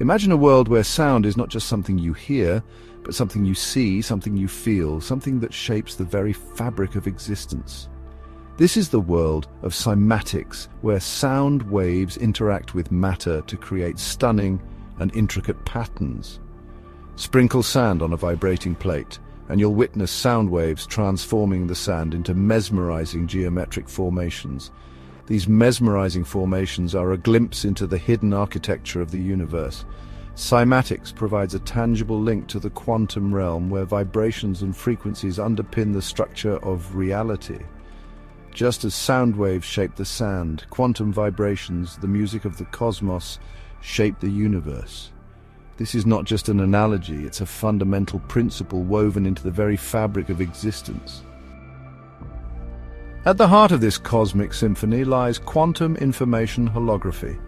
Imagine a world where sound is not just something you hear, but something you see, something you feel, something that shapes the very fabric of existence. This is the world of cymatics, where sound waves interact with matter to create stunning and intricate patterns. Sprinkle sand on a vibrating plate, and you'll witness sound waves transforming the sand into mesmerizing geometric formations. These mesmerizing formations are a glimpse into the hidden architecture of the universe. Cymatics provides a tangible link to the quantum realm where vibrations and frequencies underpin the structure of reality. Just as sound waves shape the sand, quantum vibrations, the music of the cosmos, shape the universe. This is not just an analogy, it's a fundamental principle woven into the very fabric of existence. At the heart of this cosmic symphony lies quantum information holography.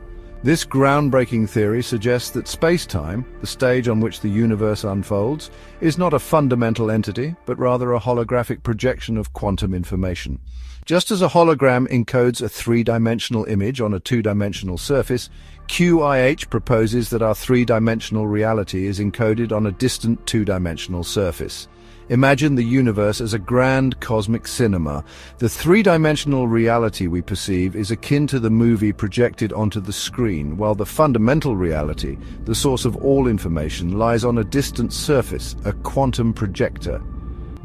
This groundbreaking theory suggests that space-time, the stage on which the universe unfolds, is not a fundamental entity, but rather a holographic projection of quantum information. Just as a hologram encodes a three-dimensional image on a two-dimensional surface, QIH proposes that our three-dimensional reality is encoded on a distant two-dimensional surface. Imagine the universe as a grand cosmic cinema. The three-dimensional reality we perceive is akin to the movie projected onto the screen, while the fundamental reality, the source of all information, lies on a distant surface, a quantum projector.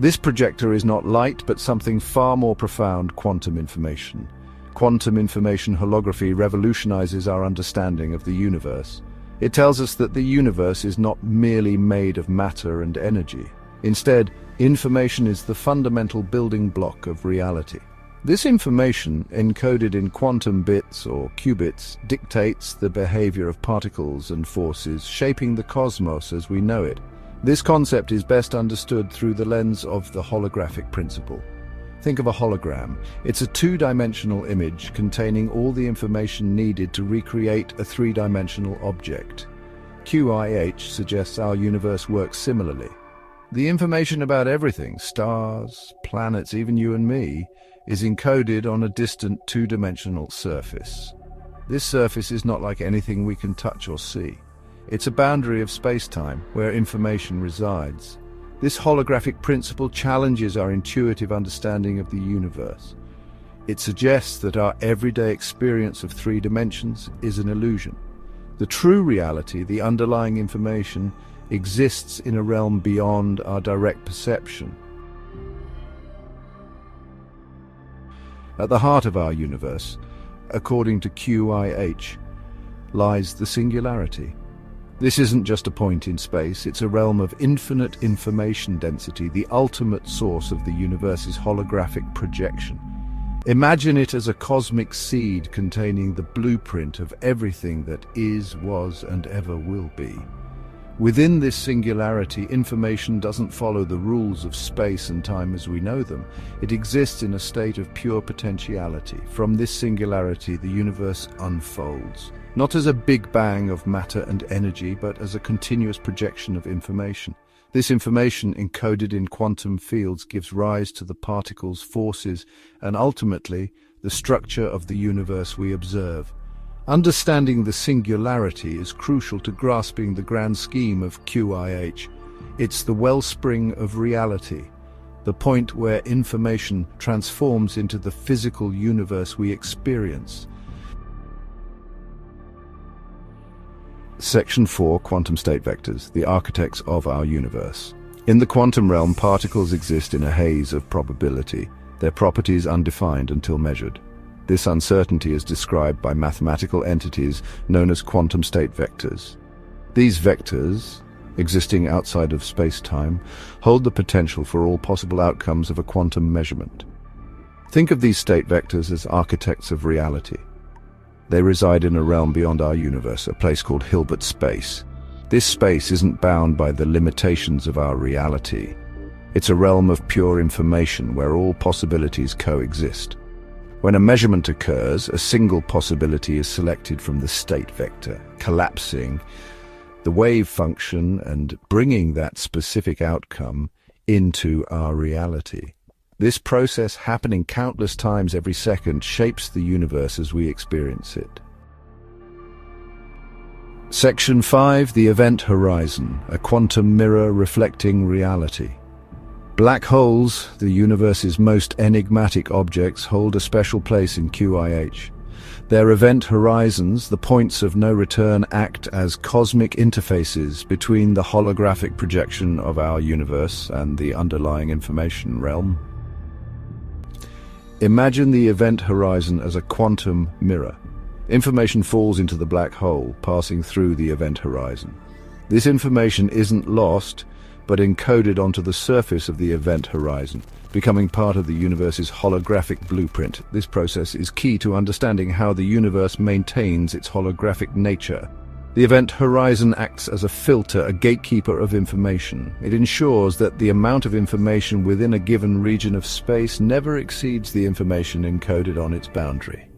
This projector is not light, but something far more profound, quantum information. Quantum information holography revolutionizes our understanding of the universe. It tells us that the universe is not merely made of matter and energy. Instead, information is the fundamental building block of reality. This information, encoded in quantum bits or qubits, dictates the behavior of particles and forces shaping the cosmos as we know it. This concept is best understood through the lens of the holographic principle. Think of a hologram. It's a two-dimensional image containing all the information needed to recreate a three-dimensional object. QIH suggests our universe works similarly. The information about everything, stars, planets, even you and me, is encoded on a distant two-dimensional surface. This surface is not like anything we can touch or see. It's a boundary of space-time where information resides. This holographic principle challenges our intuitive understanding of the universe. It suggests that our everyday experience of three dimensions is an illusion. The true reality, the underlying information, exists in a realm beyond our direct perception. At the heart of our universe, according to QIH, lies the singularity. This isn't just a point in space, it's a realm of infinite information density, the ultimate source of the universe's holographic projection. Imagine it as a cosmic seed containing the blueprint of everything that is, was, and ever will be. Within this singularity, information doesn't follow the rules of space and time as we know them. It exists in a state of pure potentiality. From this singularity, the universe unfolds not as a big bang of matter and energy, but as a continuous projection of information. This information encoded in quantum fields gives rise to the particles, forces, and ultimately the structure of the universe we observe. Understanding the singularity is crucial to grasping the grand scheme of QIH. It's the wellspring of reality, the point where information transforms into the physical universe we experience. Section 4 Quantum State Vectors, the architects of our universe. In the quantum realm, particles exist in a haze of probability, their properties undefined until measured. This uncertainty is described by mathematical entities known as quantum state vectors. These vectors, existing outside of space-time, hold the potential for all possible outcomes of a quantum measurement. Think of these state vectors as architects of reality. They reside in a realm beyond our universe, a place called Hilbert space. This space isn't bound by the limitations of our reality. It's a realm of pure information where all possibilities coexist. When a measurement occurs, a single possibility is selected from the state vector, collapsing the wave function and bringing that specific outcome into our reality. This process, happening countless times every second, shapes the universe as we experience it. Section 5, the event horizon, a quantum mirror reflecting reality. Black holes, the universe's most enigmatic objects, hold a special place in QIH. Their event horizons, the points of no return, act as cosmic interfaces between the holographic projection of our universe and the underlying information realm. Imagine the event horizon as a quantum mirror. Information falls into the black hole, passing through the event horizon. This information isn't lost, but encoded onto the surface of the event horizon, becoming part of the universe's holographic blueprint. This process is key to understanding how the universe maintains its holographic nature. The event horizon acts as a filter, a gatekeeper of information. It ensures that the amount of information within a given region of space never exceeds the information encoded on its boundary.